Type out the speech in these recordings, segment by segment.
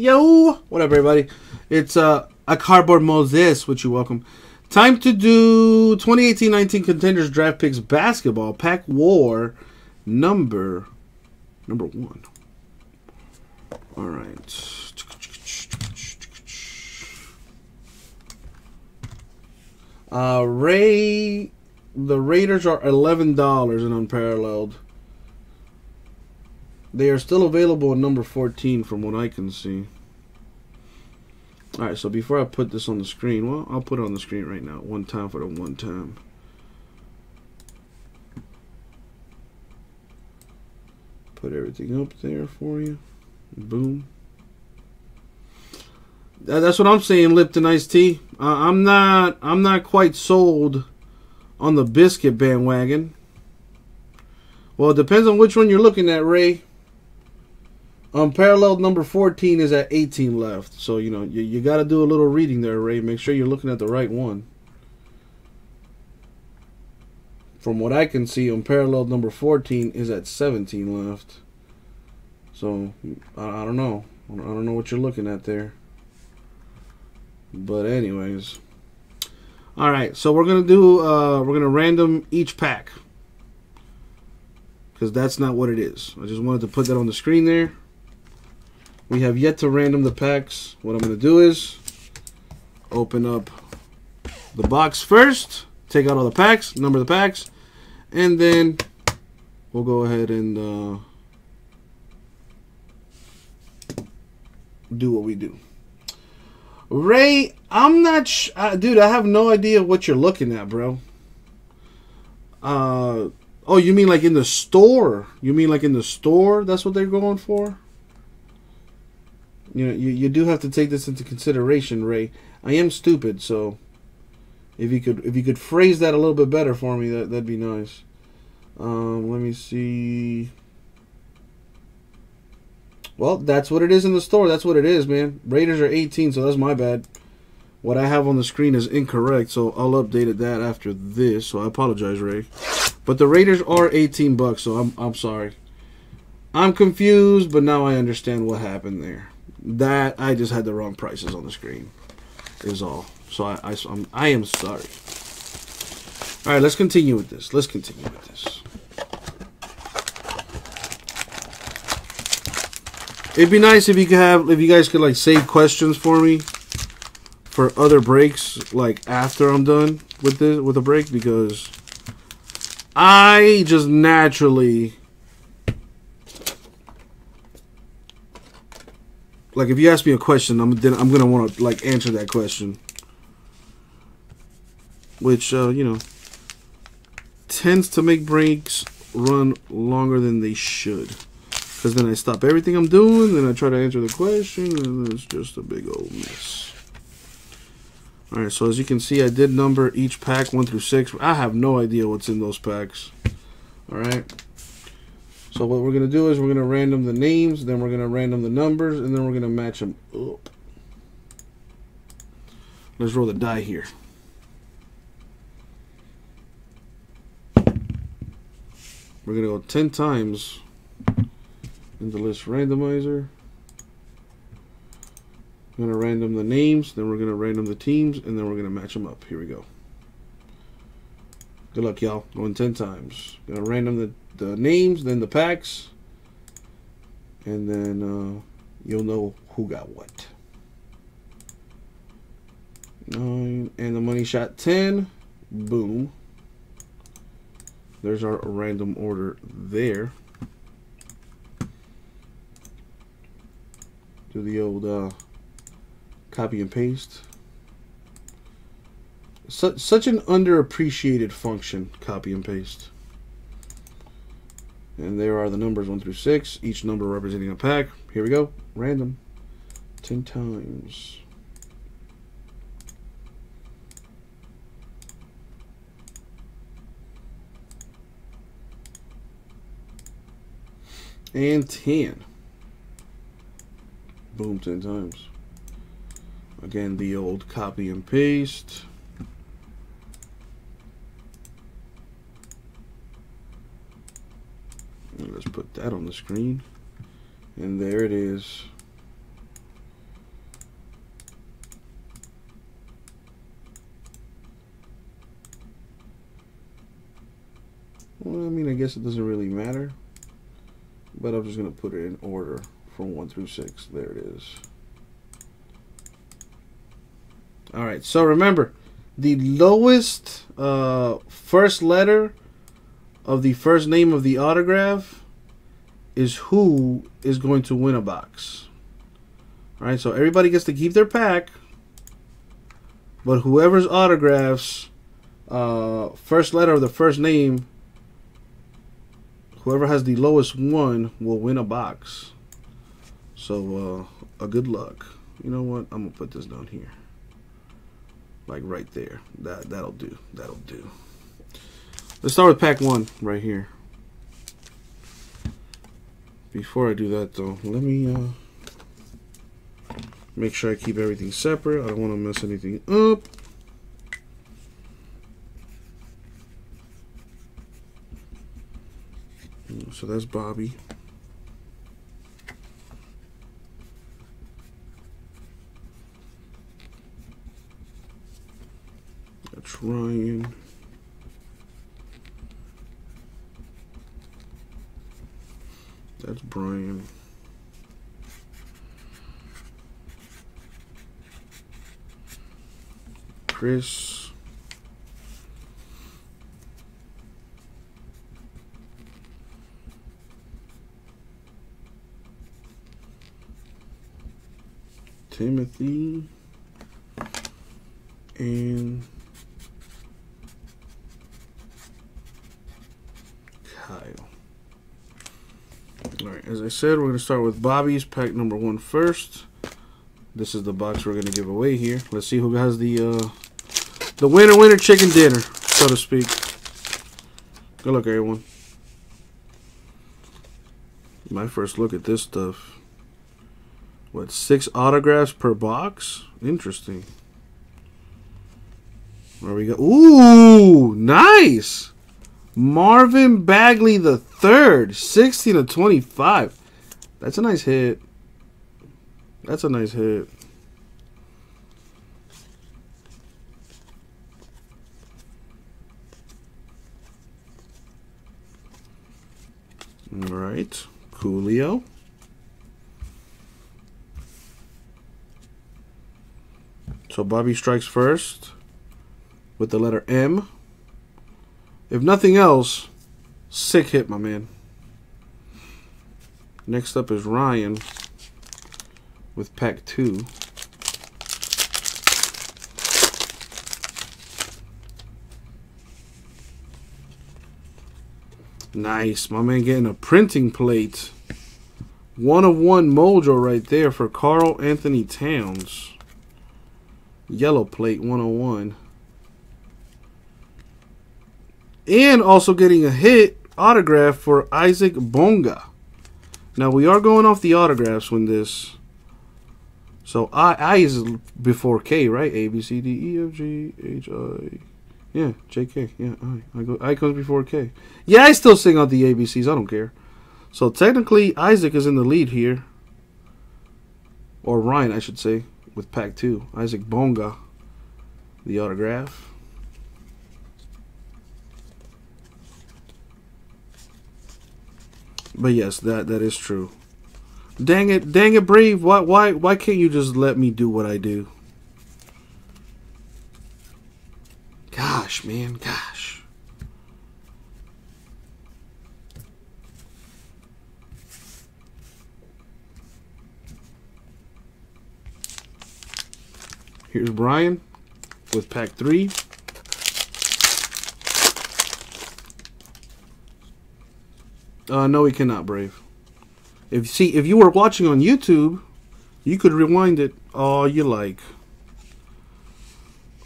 Yo, what up, everybody? It's uh, a cardboard Moses, which you welcome. Time to do 2018-19 contenders draft picks basketball pack war number number one. All right. Uh, Ray, the Raiders are eleven dollars in unparalleled. They are still available at number fourteen, from what I can see. All right, so before I put this on the screen, well, I'll put it on the screen right now. One time for the one time. Put everything up there for you. Boom. That's what I'm saying, Lipton iced tea. Uh, I'm not. I'm not quite sold on the biscuit bandwagon. Well, it depends on which one you're looking at, Ray. Unparalleled number 14 is at 18 left. So, you know, you, you got to do a little reading there, Ray. Make sure you're looking at the right one. From what I can see, unparalleled number 14 is at 17 left. So, I, I don't know. I don't know what you're looking at there. But anyways. Alright, so we're going to do, uh, we're going to random each pack. Because that's not what it is. I just wanted to put that on the screen there. We have yet to random the packs. What I'm going to do is open up the box first, take out all the packs, number the packs, and then we'll go ahead and uh, do what we do. Ray, I'm not, uh, dude. I have no idea what you're looking at, bro. Uh, oh, you mean like in the store? You mean like in the store? That's what they're going for. You know, you, you do have to take this into consideration, Ray. I am stupid, so if you could if you could phrase that a little bit better for me, that that'd be nice. Um, let me see. Well, that's what it is in the store. That's what it is, man. Raiders are 18, so that's my bad. What I have on the screen is incorrect, so I'll update it that after this. So I apologize, Ray. But the Raiders are 18 bucks, so I'm I'm sorry. I'm confused, but now I understand what happened there. That I just had the wrong prices on the screen. Is all. So I I I'm, I am sorry. All right, let's continue with this. Let's continue with this. It'd be nice if you could have, if you guys could like save questions for me for other breaks, like after I'm done with this with a break, because I just naturally like if you ask me a question, I'm then I'm gonna want to like answer that question, which uh, you know tends to make breaks run longer than they should. Because then I stop everything I'm doing, then I try to answer the question, and it's just a big old mess. Alright, so as you can see, I did number each pack 1 through 6. I have no idea what's in those packs. Alright. So what we're going to do is we're going to random the names, then we're going to random the numbers, and then we're going to match them up. Let's roll the die here. We're going to go 10 times in the list randomizer. I'm going to random the names, then we're going to random the teams, and then we're going to match them up. Here we go. Good luck, y'all. Going 10 times. Going to random the, the names, then the packs, and then uh, you'll know who got what. Nine, and the money shot 10. Boom. There's our random order there. do the old uh, copy and paste. Such, such an underappreciated function, copy and paste. And there are the numbers 1 through 6, each number representing a pack. Here we go, random, 10 times. And 10 boom 10 times. Again, the old copy and paste. that on the screen. And there it is. Well, I mean, I guess it doesn't really matter. But I'm just going to put it in order from 1 through 6. There it is. All right, so remember, the lowest uh, first letter of the first name of the autograph is who is going to win a box. All right, so everybody gets to keep their pack, but whoever's autographs uh, first letter of the first name, whoever has the lowest one will win a box. So, uh, a good luck. You know what? I'm gonna put this down here like right there. That that'll do. That'll do. Let's start with pack one right here. Before I do that though, let me uh, make sure I keep everything separate. I don't want to mess anything up. So that's Bobby. That's Ryan. That's Brian. Chris. Timothy and Alright, as I said, we're going to start with Bobby's pack number one first. This is the box we're going to give away here. Let's see who has the uh, the winner winner chicken dinner, so to speak. Good luck, everyone. My first look at this stuff. What, six autographs per box? Interesting. Where we go? Ooh, nice! Marvin Bagley the third, 16 to 25. That's a nice hit. That's a nice hit. All right, Coolio. So Bobby strikes first with the letter M. If nothing else, sick hit, my man. Next up is Ryan with pack two. Nice. My man getting a printing plate. One of one mojo right there for Karl-Anthony Towns. Yellow plate 101 and also getting a hit autograph for Isaac Bonga. Now we are going off the autographs when this. So I I is before K, right? A B C D E F G H I. Yeah, J K. Yeah, I. I go. I comes before K. Yeah, I still sing out the ABCs. I don't care. So technically, Isaac is in the lead here, or Ryan, I should say, with pack two. Isaac Bonga, the autograph. But yes, that that is true. Dang it, dang it, Brave. Why why why can't you just let me do what I do? Gosh, man, gosh. Here's Brian with pack three. Uh, no, we cannot, Brave. If see, if you were watching on YouTube, you could rewind it all you like.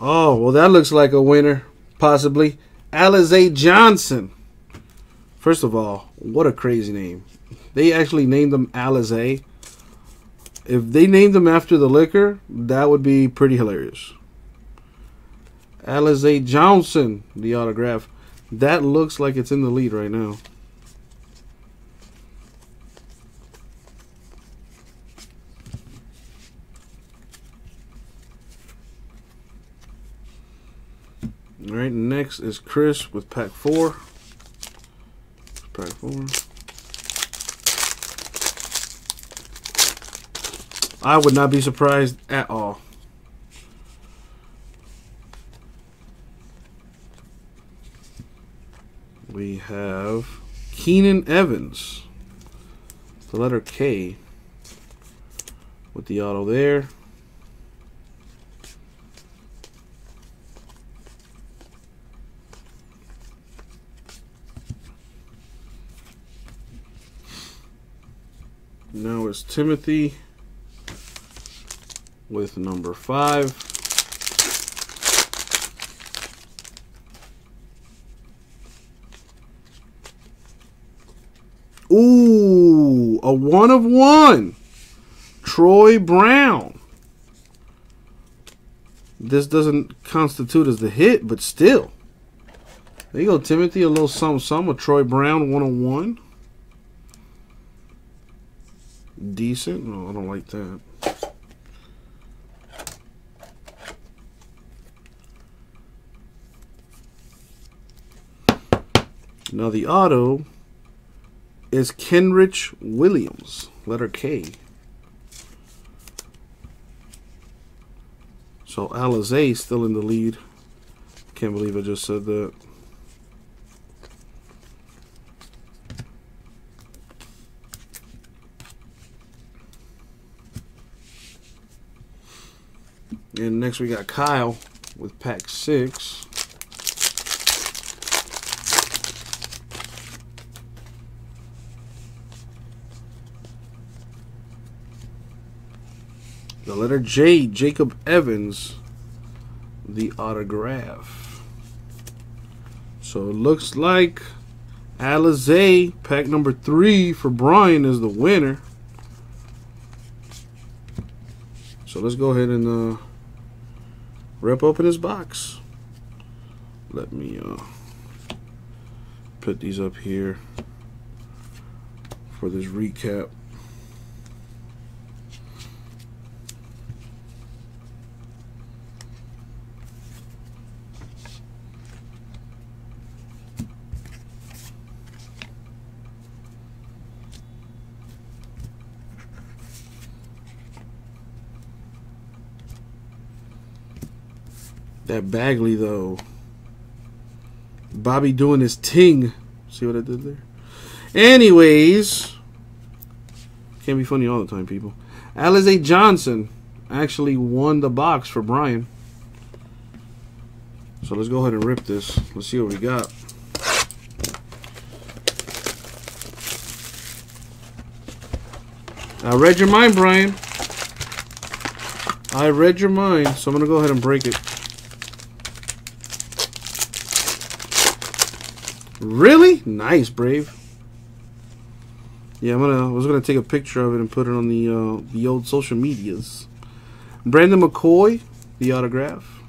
Oh, well, that looks like a winner, possibly. Alize Johnson. First of all, what a crazy name. They actually named them Alize. If they named them after the liquor, that would be pretty hilarious. Alize Johnson, the autograph. That looks like it's in the lead right now. All right, next is Chris with pack four. pack four. I would not be surprised at all. We have Keenan Evans. The letter K with the auto there. Now it's Timothy with number five. Ooh, a one of one. Troy Brown. This doesn't constitute as the hit, but still. There you go, Timothy. A little something, something. A Troy Brown 101. Decent. No, I don't like that. Now the auto is Kenrich Williams, letter K. So Alizé still in the lead. Can't believe I just said that. And next we got Kyle with pack six. The letter J, Jacob Evans, the autograph. So it looks like Alizé, pack number three for Brian, is the winner. So let's go ahead and uh, rip open his box. Let me uh, put these up here for this recap. That Bagley though. Bobby doing his ting. See what I did there? Anyways. Can't be funny all the time, people. Alize Johnson actually won the box for Brian. So let's go ahead and rip this. Let's see what we got. I read your mind, Brian. I read your mind, so I'm going to go ahead and break it. Really? Nice, Brave. Yeah, I'm gonna. I was gonna take a picture of it and put it on the uh, the old social medias. Brandon McCoy, the autograph.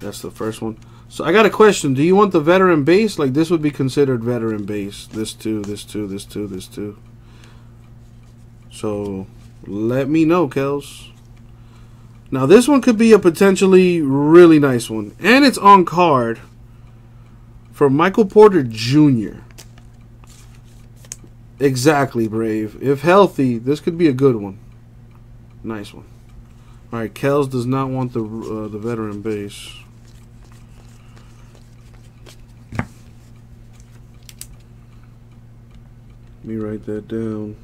That's the first one. So I got a question. Do you want the veteran base? Like this would be considered veteran base. This two, this two, this two, this two. So let me know, Kels. Now this one could be a potentially really nice one. And it's on card for Michael Porter Jr. Exactly, Brave. If healthy, this could be a good one. Nice one. All right, Kels does not want the uh, the veteran base. Let me write that down.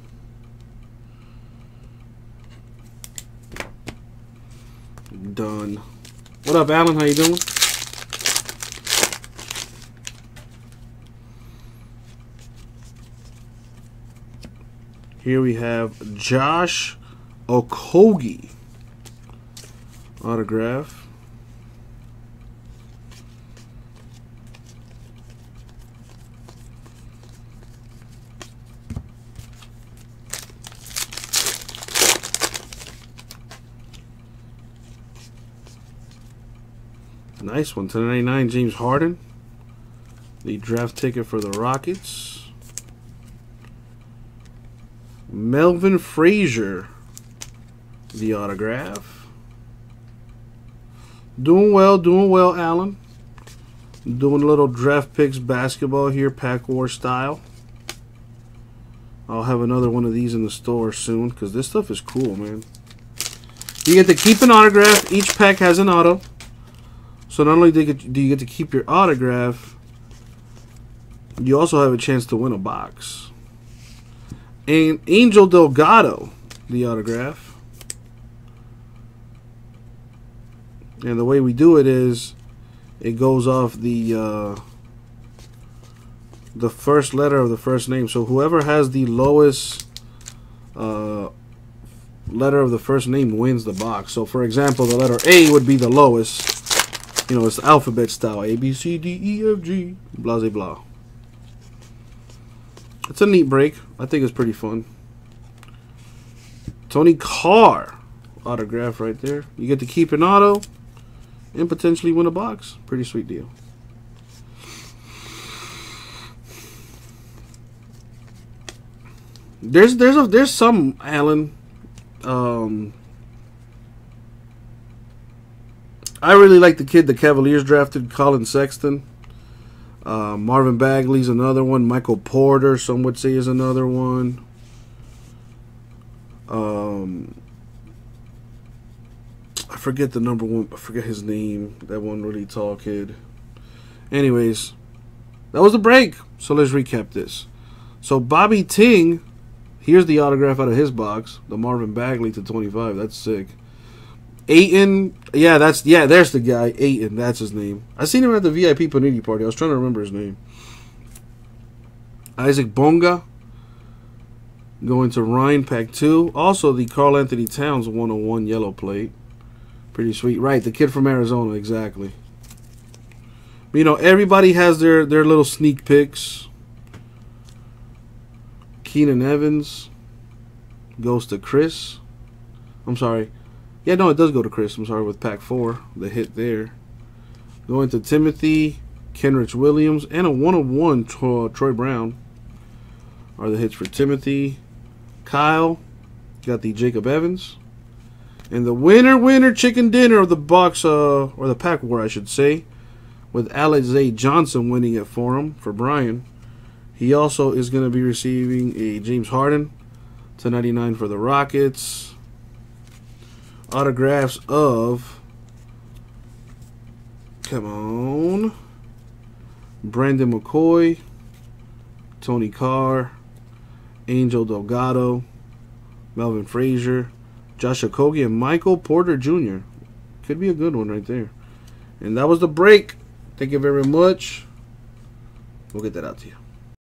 Done. What up, Alan? How you doing? Here we have Josh Okogie autograph. Nice one. 1099 James Harden. The draft ticket for the Rockets. Melvin Frazier, the autograph. Doing well, doing well, Alan. Doing a little draft picks basketball here, Pack War style. I'll have another one of these in the store soon because this stuff is cool, man. You get to keep an autograph. Each pack has an auto. So not only do you, get, to keep your autograph, you also have a chance to win a box. And Angel Delgado, the autograph. And the way we do it is it goes off the uh, the first letter of the first name. So whoever has the lowest uh, letter of the first name wins the box. So for example, the letter A would be the lowest. You know, it's alphabet style. A, B, C, D, E, F, G, blah, blah, blah. It's a neat break. I think it's pretty fun. Tony Carr autograph right there. You get to keep an auto and potentially win a box. Pretty sweet deal. There's there's a there's some Alan. Um, I really like the kid the Cavaliers drafted, Collin Sexton. Uh, Marvin Bagley's another one. Michael Porter, some would say, is another one. Um, I forget the number one. I forget his name. That one really tall kid. Anyways, that was the break. So let's recap this. So Bobby Ting Here's the autograph out of his box. The Marvin Bagley to 25. That's sick. Ayton. Yeah, that's yeah, there's the guy. Ayton. That's his name. I seen him at the VIP Panini party. I was trying to remember his name. Isaac Bonga. Going to Ryan Pack 2. Also the Karl-Anthony Towns 101 yellow plate. Pretty sweet. Right, the kid from Arizona, exactly. You know, everybody has their, their little sneak picks. Keenan Evans goes to Chris. I'm sorry. Yeah, no, it does go to Chris. I'm sorry with pack four, the hit there. Going to Timothy, Kenrich Williams, and a one of one Troy Brown are the hits for Timothy. Kyle got the Jacob Evans. And the winner, winner, chicken dinner of the box, uh, or the pack war, I should say, with Alize Johnson winning it for him, for Brian. He also is going to be receiving a James Harden to 99 for the Rockets. Autographs of come on Brandon McCoy, Tony Carr, Angel Delgado, Melvin Frazier, Josh Okogie, and Michael Porter Jr. Could be a good one right there. And that was the break. Thank you very much. We'll get that out to you.